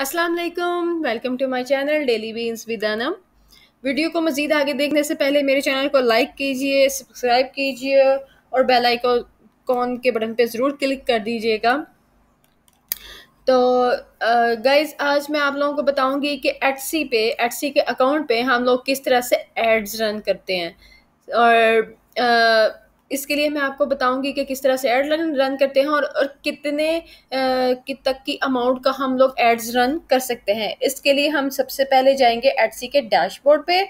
अस्सलाम वालेकुम welcome to my channel daily beans with Anam video को मज़ीद आगे देखने से पहले मेरे चैनल को लाइक कीजिए सब्सक्राइब कीजिए और बेल आइकॉन के बटन पे ज़रूर क्लिक कर दीजिएगा। तो गाइज़ आज मैं आप लोगों को बताऊँगी कि एटसी पे एटसी के अकाउंट पे हम लोग किस तरह से एड्स रन करते हैं। और uh, इसके लिए मैं आपको बताऊँगी कि किस तरह से एड रन रन करते हैं और, और कितने कि तक की अमाउंट का हम लोग एड्स रन कर सकते हैं। इसके लिए हम सबसे पहले जाएँगे एटसी के डैशबोर्ड पे।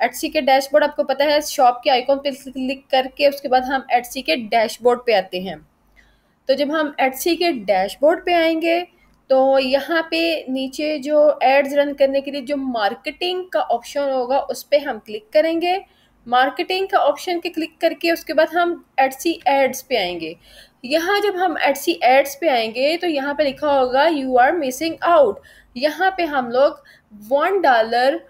एटसी के डैशबोर्ड आपको पता है शॉप के आइकॉन पे क्लिक करके उसके बाद हम एटसी के डैशबोर्ड पे आते हैं। तो जब हम एटसी के डैशबोर्ड पे आएँगे तो यहाँ पे नीचे जो एड्स रन करने के लिए जो मार्केटिंग का ऑप्शन होगा उस पर हम क्लिक करेंगे। मार्केटिंग का ऑप्शन के क्लिक करके उसके बाद हम एडसी एड्स पे आएँगे। यहाँ जब हम एडसी एड्स पे आएँगे तो यहाँ पे लिखा होगा यू आर मिसिंग आउट यहाँ पे हम लोग वन डॉलर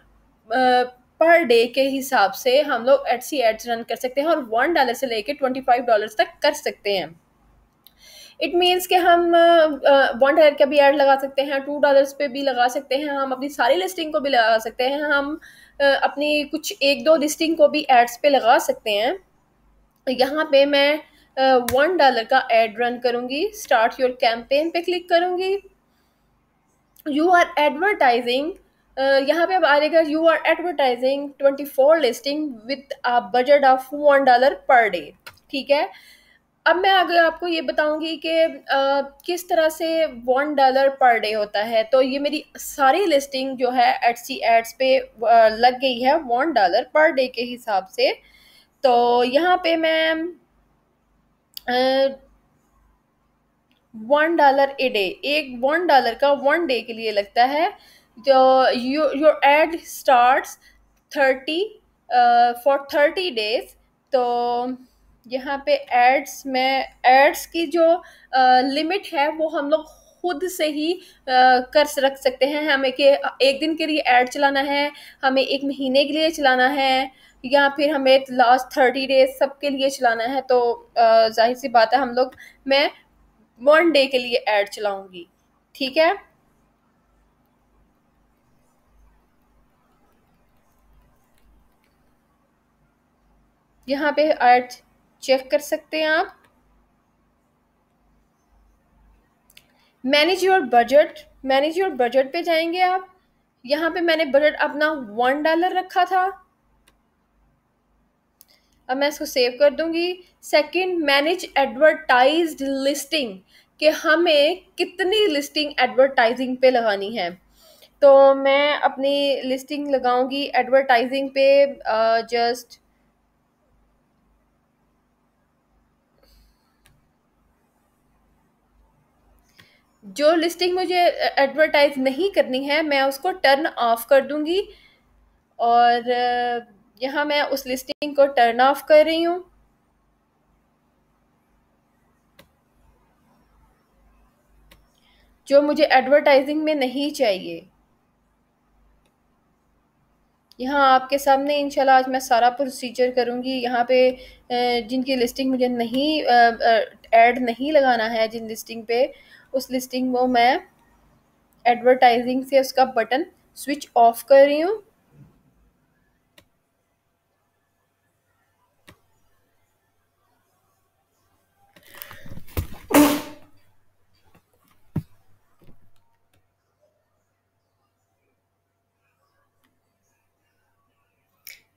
पर डे के हिसाब से हम लोग एडसी एड्स रन कर सकते हैं और वन डॉलर से लेके ट्वेंटी फाइव डॉलर तक कर सकते हैं। इट मीन्स कि हम वन डॉलर का भी ऐड लगा सकते हैं टू डॉलर्स पे भी लगा सकते हैं, हम अपनी सारी लिस्टिंग को भी लगा सकते हैं, हम अपनी कुछ एक दो लिस्टिंग को भी एड्स पे लगा सकते हैं। यहाँ पे मैं वन डॉलर का एड रन करूँगी। स्टार्ट योर कैंपेन पे क्लिक करूँगी। यू आर एडवर्टाइजिंग यहाँ पे अब आएगा you are advertising twenty four listing with a budget of one dollar per day ठीक है? अब मैं आगे आपको ये बताऊँगी कि किस तरह से वन डॉलर पर डे होता है तो ये मेरी सारी लिस्टिंग जो है एट सी एड्स पे लग गई है वन डॉलर पर डे के हिसाब से। तो यहाँ पे मैं वन डॉलर ए डे एक वन डॉलर का वन डे के लिए लगता है। जो you your ad start thirty for thirty days तो यहाँ पे एड्स में एड्स की जो लिमिट है, वो हम लोग खुद से ही कर रख सकते हैं। हमें कि, एक दिन के लिए ऐड चलाना है, हमें एक महीने के लिए चलाना है, या फिर हमें लास्ट थर्टी डेज़ सब के लिए चलाना है तो ज़ाहिर सी बात है, हम लोग, मैं वन डे के लिए ऐड चलाऊँगी। ठीक है? यहाँ पे ऐड चेक कर सकते हैं आप। Manage your budget manage your budget पे जाएँगे आप। यहाँ पे मैंने बजट अपना वन डॉलर रखा था। अब मैं इसको सेव कर दूँगी। सेकंड मैनेज एडवर्टाइज लिस्टिंग कि हमें कितनी लिस्टिंग एडवर्टाइजिंग पे लगानी है। तो मैं अपनी लिस्टिंग लगाऊँगी एडवर्टाइजिंग पे जस्ट uh, जो लिस्टिंग मुझे एडवर्टाइज नहीं करनी है, मैं उसको टर्न ऑफ़ कर दूँगी। और यहाँ मैं उस लिस्टिंग को टर्न ऑफ़ कर रही हूँ। जो मुझे एडवर्टाइजिंग में नहीं चाहिए। यहाँ आपके सामने इंशाल्लाह आज मैं सारा प्रोसीजर करूँगी। यहाँ पे जिनकी लिस्टिंग मुझे नहीं ऐड नहीं लगाना है, जिन लिस्टिंग पे उस लिस्टिंग वो मैं एडवर्टाइजिंग से उसका बटन स्विच ऑफ़ कर रही हूँ।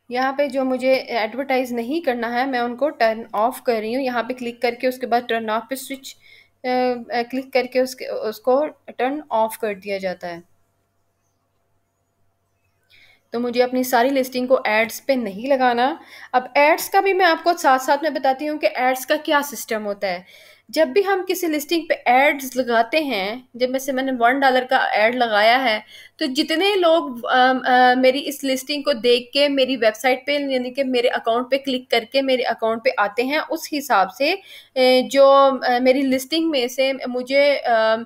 यहाँ पे जो मुझे एडवर्टाइज नहीं करना है, मैं उनको टर्न ऑफ़ कर रही हूँ। यहाँ पे क्लिक करके उसके बाद टर्न ऑफ़ पे स्विच क्लिक करके उसके उसको टर्न ऑफ़ कर दिया जाता है। तो मुझे अपनी सारी लिस्टिंग को एड्स पे नहीं लगाना। अब एड्स का भी मैं आपको साथ साथ में बताती हूँ कि एड्स का क्या सिस्टम होता है। जब भी हम किसी लिस्टिंग पे एड्स लगाते हैं जब में से मैंने वन डॉलर का एड लगाया है तो जितने लोग आ, आ, मेरी इस लिस्टिंग को देख के मेरी वेबसाइट पे यानी कि मेरे अकाउंट पे क्लिक करके मेरे अकाउंट पे आते हैं उस हिसाब से जो मेरी लिस्टिंग में से मुझे आ,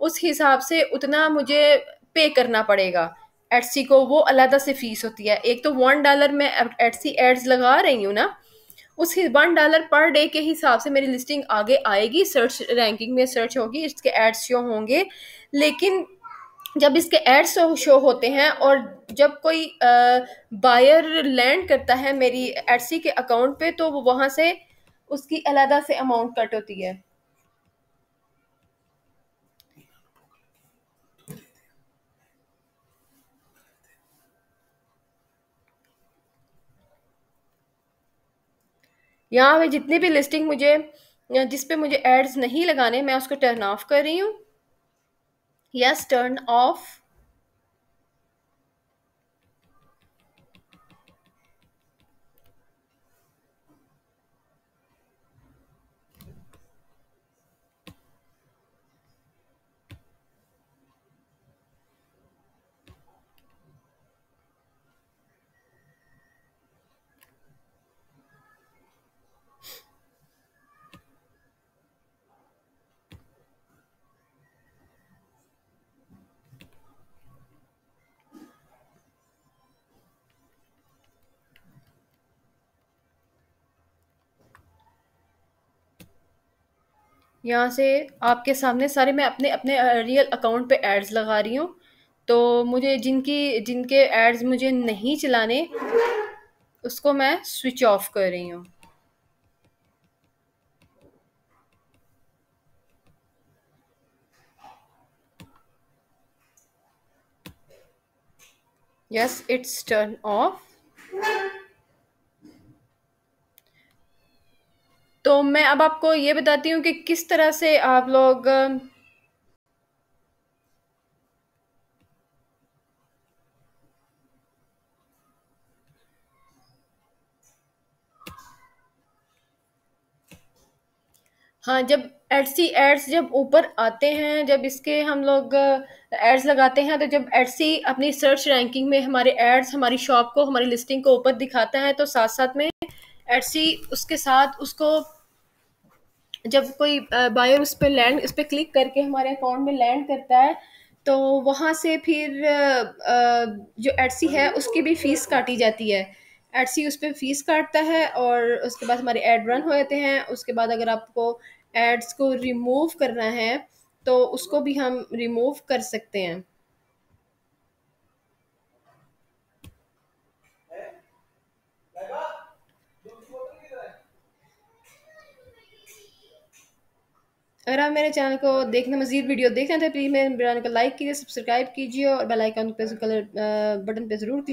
उस हिसाब से उतना मुझे पे करना पड़ेगा। एडसी को वो अलहदा से फ़ीस होती है। एक तो वन डॉलर में एडसी एड्स लगा रही हूँ ना, उस वन डॉलर पर डे के हिसाब से मेरी लिस्टिंग आगे आएगी सर्च रैंकिंग में सर्च होगी, इसके एड्स शो होंगे। लेकिन जब इसके एड्स शो होते हैं और जब कोई बायर लैंड करता है मेरी एडसी के अकाउंट पे तो वो वहाँ से उसकी अलहदा से अमाउंट कट होती है। यहाँ पे जितनी भी लिस्टिंग मुझे जिस पे मुझे एड्स नहीं लगाने, मैं उसको टर्न ऑफ़ कर रही हूँ। यस टर्न ऑफ़ यहाँ से आपके सामने सारे मैं अपने अपने रियल अकाउंट पे एड्स लगा रही हूँ। तो मुझे जिनकी, जिनके एड्स मुझे नहीं चलाने, उसको मैं स्विच ऑफ़ कर रही हूँ। यस इट्स टर्न ऑफ़ तो मैं अब आपको ये बताती हूँ कि किस तरह से आप लोग हाँ जब एडसी एड्स जब ऊपर आते हैं, जब इसके हम लोग एड्स लगाते हैं तो जब एडसी अपनी सर्च रैंकिंग में हमारे एड्स हमारी शॉप को, हमारी लिस्टिंग को ऊपर दिखाता है तो साथ साथ में एडसी उसके साथ उसको जब कोई बायर उस पर लैंड उस पर क्लिक करके हमारे अकाउंट में लैंड करता है तो वहाँ से फिर जो एडसी है, उसकी भी फ़ीस काटी जाती है। एडसी उस पर फ़ीस काटता है और उसके बाद हमारे एड रन हो जाते हैं। उसके बाद अगर आपको एड्स को रिमूव करना है तो उसको भी हम रिमूव कर सकते हैं। अगर आप मेरे चैनल को देखने मजीद वीडियो देखना था प्लीज़ मेरे चैनल को लाइक कीजिए, सब्सक्राइब कीजिए और बेल आइकन पे कलर बटन पे ज़रूर क्लिक